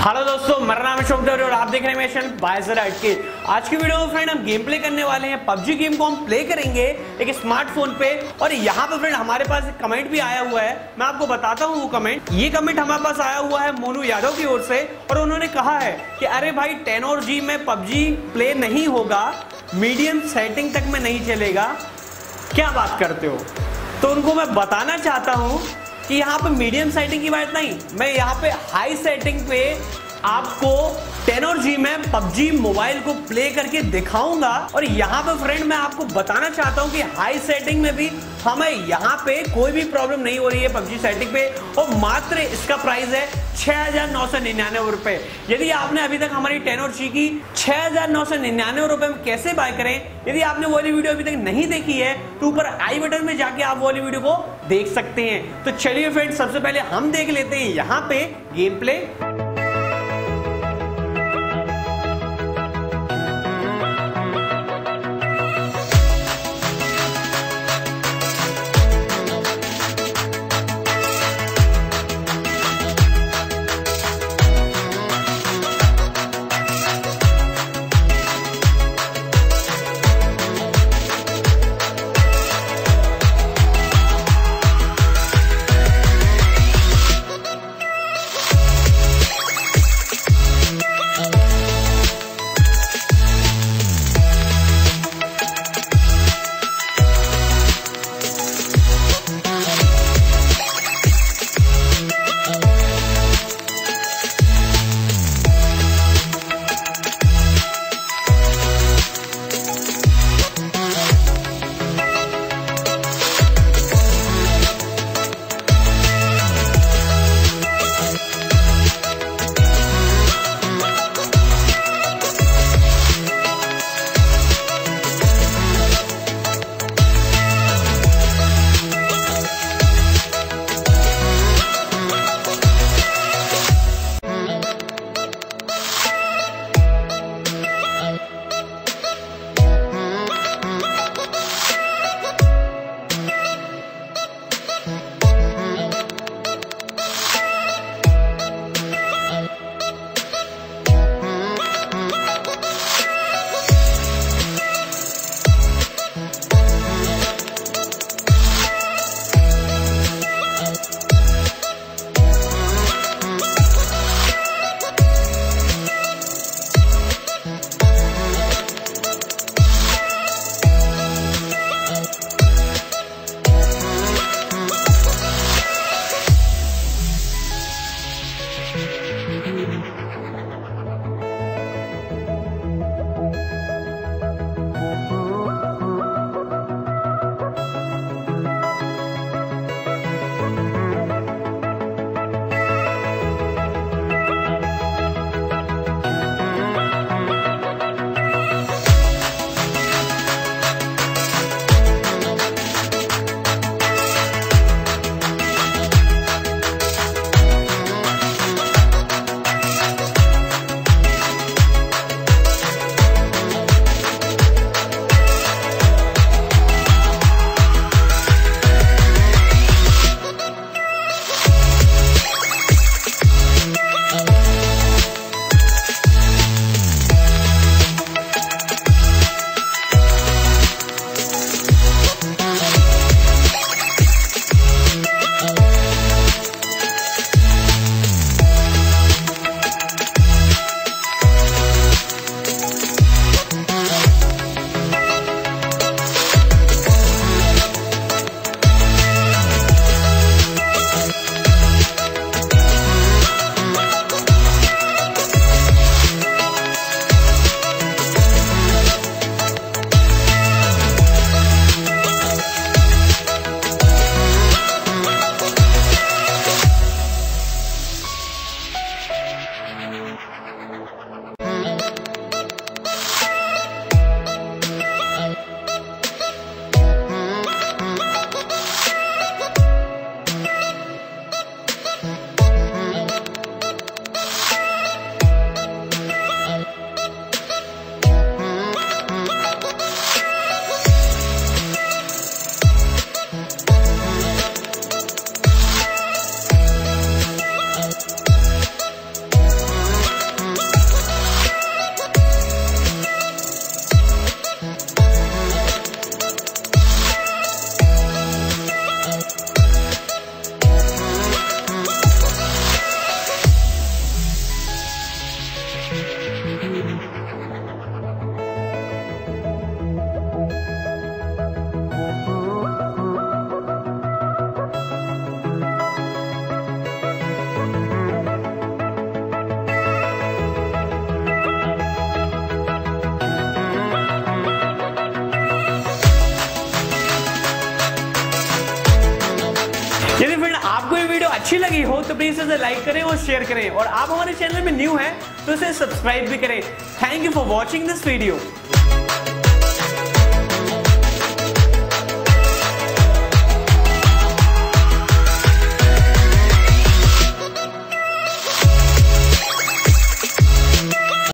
Hello दोस्तों, मेरा नाम शुभ देवरी और आप देख रहे हैं बायसर के। आज की वीडियो में फ्रेंड हम गेम प्ले करने वाले हैं। पबजी गेम को हम प्ले करेंगे एक स्मार्टफ़ोन पे। और यहाँ पे फ्रेंड हमारे पास एक कमेंट भी आया हुआ है। मैं आपको बताता हूँ वो कमेंट ये कमेंट हमारे पास आया हुआ है मोनू यादव की ओर से। और उन्होंने कहा है कि अरे भाई टेन और जी में पबजी प्ले नहीं होगा। मीडियम सेटिंग तक में नहीं चलेगा। क्या बात करते हो? तो उनको मैं बताना चाहता हूँ कि यहाँ पे मीडियम सेटिंग की बात नहीं मैं यहाँ पे हाई सेटिंग पे आपको टेन और जी में पबजी मोबाइल को प्ले करके दिखाऊँगा। और यहाँ पे फ्रेंड मैं आपको बताना चाहता हूँ कि हाई सेटिंग में भी हमें यहाँ पे कोई भी प्रॉब्लम नहीं हो रही है पबजी सेटिंग पे। और मात्र इसका प्राइस है छह हज़ार नौ सौ निन्यानवे रुपए। यदि आपने अभी तक हमारी टेन और जी की छह हज़ार नौ सौ निन्यानवे रुपए में कैसे बाय करें, यदि आपने वाली वीडियो अभी तक नहीं देखी है तो ऊपर आई बटन में जाके आप वाली वीडियो को देख सकते हैं। तो चलिए फ्रेंड सबसे पहले हम देख लेते हैं यहाँ पे गेम प्ले अच्छी लगी हो तो प्लीज़ इसे लाइक करें और शेयर करें। और आप हमारे चैनल में न्यू हैं तो इसे सब्सक्राइब भी करें। Thank you for watching this video